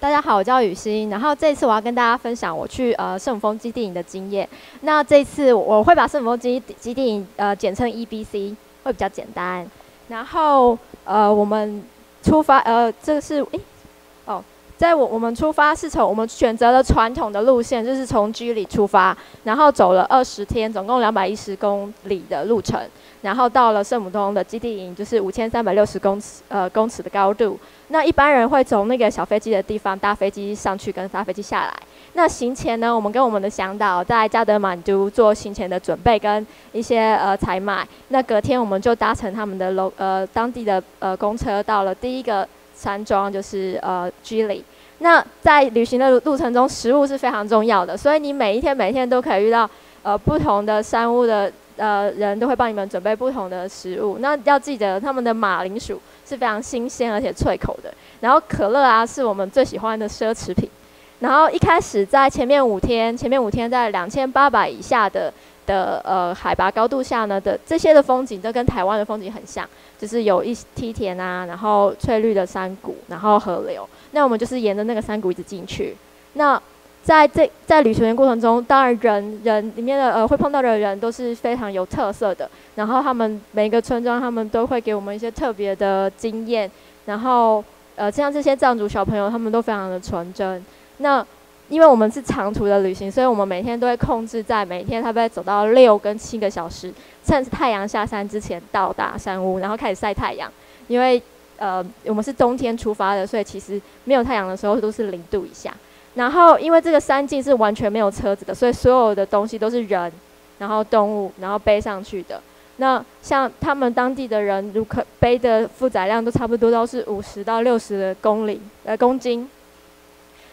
大家好，我叫雨欣。然后这次我要跟大家分享我去呃圣母峰基地营的经验。那这次我会把圣母峰基基地营呃简称 EBC，会比较简单。然后呃我们出发呃这个是诶哦，在我我们出发是从我们选择了传统的路线，就是从居里出发，然后走了二十天，总共两百一十公里的路程。然后到了圣母峰的基地营，就是五千三百六十公尺呃公尺的高度。那一般人会从那个小飞机的地方搭飞机上去，跟搭飞机下来。那行前呢，我们跟我们的向导在加德满都做行前的准备跟一些呃采买。那隔天我们就搭乘他们的楼呃当地的呃公车，到了第一个山庄，就是呃居里。那在旅行的路程中，食物是非常重要的，所以你每一天每一天都可以遇到呃不同的山屋的。呃，人都会帮你们准备不同的食物。那要记得，他们的马铃薯是非常新鲜而且脆口的。然后可乐啊，是我们最喜欢的奢侈品。然后一开始在前面五天，前面五天在两千八百以下的的呃海拔高度下呢的这些的风景都跟台湾的风景很像，就是有一梯田啊，然后翠绿的山谷，然后河流。那我们就是沿着那个山谷一直进去。那在这在旅行的过程中，当然人人里面的呃会碰到的人都是非常有特色的。然后他们每一个村庄，他们都会给我们一些特别的经验。然后呃，像这些藏族小朋友，他们都非常的纯真。那因为我们是长途的旅行，所以我们每天都会控制在每天他会走到六跟七个小时，趁太阳下山之前到达山屋，然后开始晒太阳。因为呃我们是冬天出发的，所以其实没有太阳的时候都是零度以下。然后，因为这个山径是完全没有车子的，所以所有的东西都是人，然后动物，然后背上去的。那像他们当地的人，如可背的负载量都差不多都是五十到六十公里呃公斤。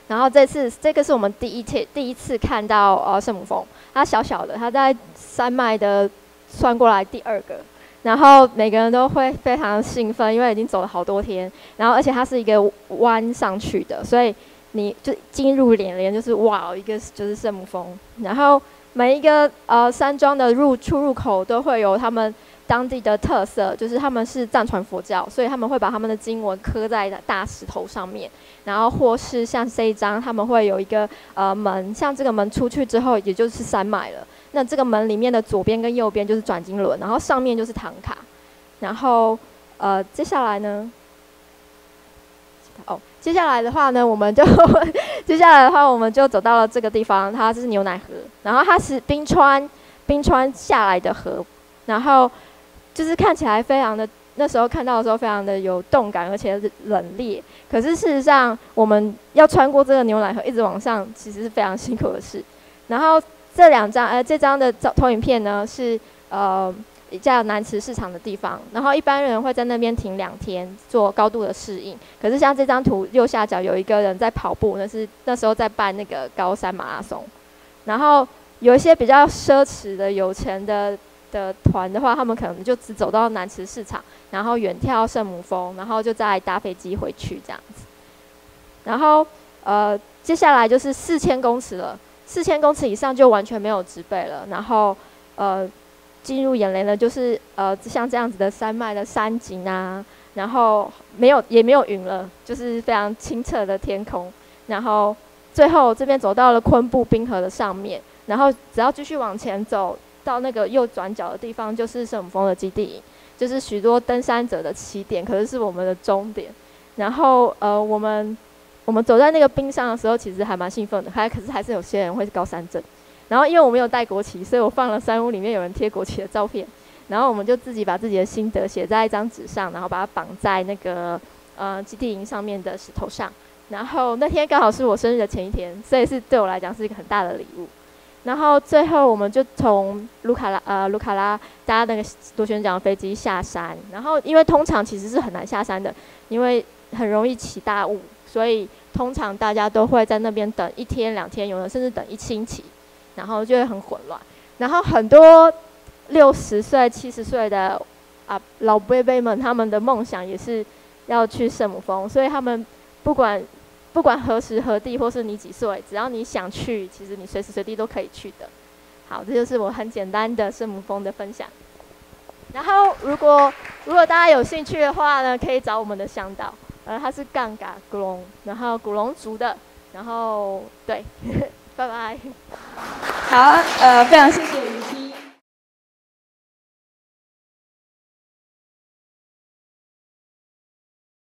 然后这次这个是我们第一次第一次看到呃圣母峰，它小小的，它在山脉的算过来第二个。然后每个人都会非常兴奋，因为已经走了好多天，然后而且它是一个弯上去的，所以。你就进入连连，就是哇，一个就是圣母峰，然后每一个呃山庄的入出入口都会有他们当地的特色，就是他们是藏传佛教，所以他们会把他们的经文刻在大石头上面，然后或是像这一张，他们会有一个呃门，像这个门出去之后，也就是山脉了。那这个门里面的左边跟右边就是转经轮，然后上面就是唐卡，然后呃接下来呢？哦，接下来的话呢，我们就 接下来的话，我们就走到了这个地方，它就是牛奶河，然后它是冰川冰川下来的河，然后就是看起来非常的，那时候看到的时候非常的有动感，而且冷冽。可是事实上，我们要穿过这个牛奶河一直往上，其实是非常辛苦的事。然后这两张呃，这张的照投影片呢是呃。叫南池市场的地方，然后一般人会在那边停两天做高度的适应。可是像这张图右下角有一个人在跑步，那是那时候在办那个高山马拉松。然后有一些比较奢侈的有钱的的团的话，他们可能就只走到南池市场，然后远眺圣母峰，然后就再搭飞机回去这样子。然后呃，接下来就是四千公尺了，四千公尺以上就完全没有植被了。然后呃。进入眼帘的，就是呃，像这样子的山脉的山景啊，然后没有也没有云了，就是非常清澈的天空。然后最后这边走到了昆布冰河的上面，然后只要继续往前走到那个右转角的地方，就是圣母峰的基地，就是许多登山者的起点，可是是我们的终点。然后呃，我们我们走在那个冰上的时候，其实还蛮兴奋的，还可是还是有些人会高山症。然后因为我没有带国旗，所以我放了山屋里面有人贴国旗的照片。然后我们就自己把自己的心得写在一张纸上，然后把它绑在那个呃基地营上面的石头上。然后那天刚好是我生日的前一天，所以是对我来讲是一个很大的礼物。然后最后我们就从卢卡拉呃卢卡拉搭那个螺旋桨飞机下山。然后因为通常其实是很难下山的，因为很容易起大雾，所以通常大家都会在那边等一天两天，有的甚至等一星期。然后就会很混乱，然后很多六十岁、七十岁的啊老伯伯们，他们的梦想也是要去圣母峰，所以他们不管不管何时何地，或是你几岁，只要你想去，其实你随时随地都可以去的。好，这就是我很简单的圣母峰的分享。然后如果如果大家有兴趣的话呢，可以找我们的向导。呃，他是杠杆古龙，然后古龙族的，然后对，拜拜。好，呃，非常谢谢。